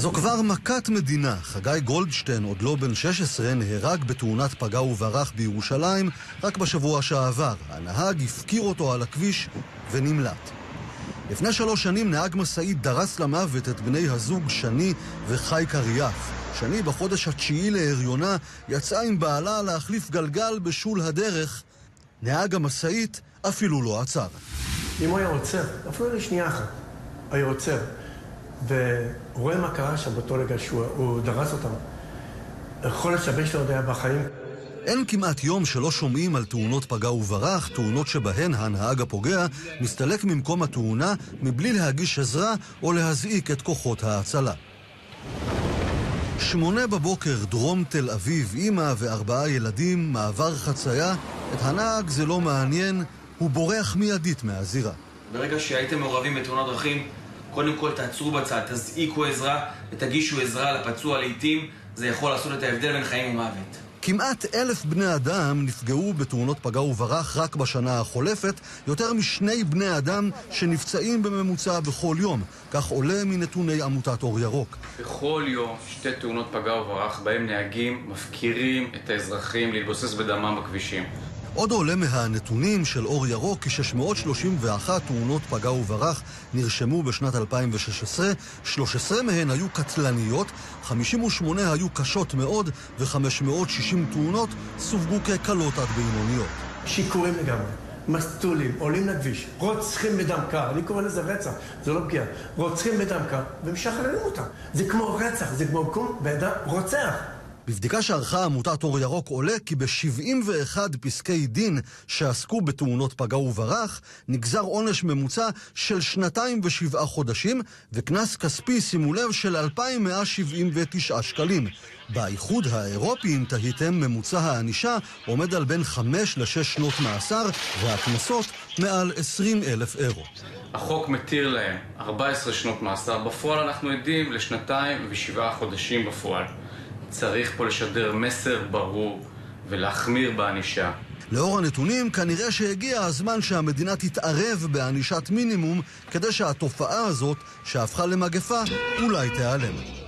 זו כבר מכת מדינה. חגי גולדשטיין, עוד לא בן 16, נהרג בתאונת פגע וברח בירושלים רק בשבוע שעבר. הנהג הפקיר אותו על הכביש ונמלט. לפני שלוש שנים נהג משאית דרס למוות את בני הזוג שני וחי קריאף. שני בחודש התשיעי להריונה יצאה עם בעלה להחליף גלגל בשול הדרך. נהג המשאית אפילו לא עצר. אם הוא היה עוצר, אפילו לשנייה אחת, היה עוצר, ורואה מה קרה שם באותו רגע שהוא דרס אותם, יכול להיות שהבן שלו עוד היה בחיים. אין כמעט יום שלא שומעים על תאונות פגע וברח, תאונות שבהן הנהג הפוגע מסתלק ממקום התאונה מבלי להגיש עזרה או להזעיק את כוחות ההצלה. שמונה בבוקר, דרום תל אביב, אימא וארבעה ילדים, מעבר חצייה. את הנהג זה לא מעניין, הוא בורח מיידית מהזירה. ברגע שהייתם מעורבים בתאונות דרכים, קודם כל תעצרו בצד, תזעיקו עזרה ותגישו עזרה לפצוע לעיתים, זה יכול לעשות את ההבדל בין חיים ומוות. כמעט אלף בני אדם נפגעו בתאונות פגע וברח רק בשנה החולפת, יותר משני בני אדם שנפצעים בממוצע בכל יום. כך עולה מנתוני עמותת אור ירוק. בכל יום שתי תאונות פגע וברח בהם נהגים מפקירים את האזרחים להתבוסס בדמם בכבישים. עוד עולה מהנתונים של אור ירוק כי 631 תאונות פגע וברח נרשמו בשנת 2016, 13 מהן היו קטלניות, 58 היו קשות מאוד ו-560 תאונות סווגו כקלות עד בינוניות. שיכורים לגמרי. מסטולים, עולים לכביש, רוצחים בדם קר, אני קורא לזה רצח, זה לא פגיעה, רוצחים בדם קר ומשחררים אותם. זה כמו רצח, זה כמו קום באדם רוצח. בבדיקה שערכה עמותת אור ירוק עולה כי ב-71 פסקי דין שעסקו בתאונות פגע וברח, נגזר עונש ממוצע של שנתיים ושבעה חודשים, וקנס כספי, שימו לב, של 2,179 שקלים. באיחוד האירופי, אם תהיתם, ממוצע הענישה עומד על בין 5 ל-6 שנות מאסר, והקנסות מעל 20 אלף אירו. החוק מתיר להם 14 שנות מאסר, בפועל אנחנו עדים לשנתיים ושבעה חודשים בפועל. צריך פה לשדר מסר ברור ולהחמיר בענישה. לאור הנתונים, כנראה שהגיע הזמן שהמדינה תתערב בענישת מינימום כדי שהתופעה הזאת, שהפכה למגפה, אולי תיעלם.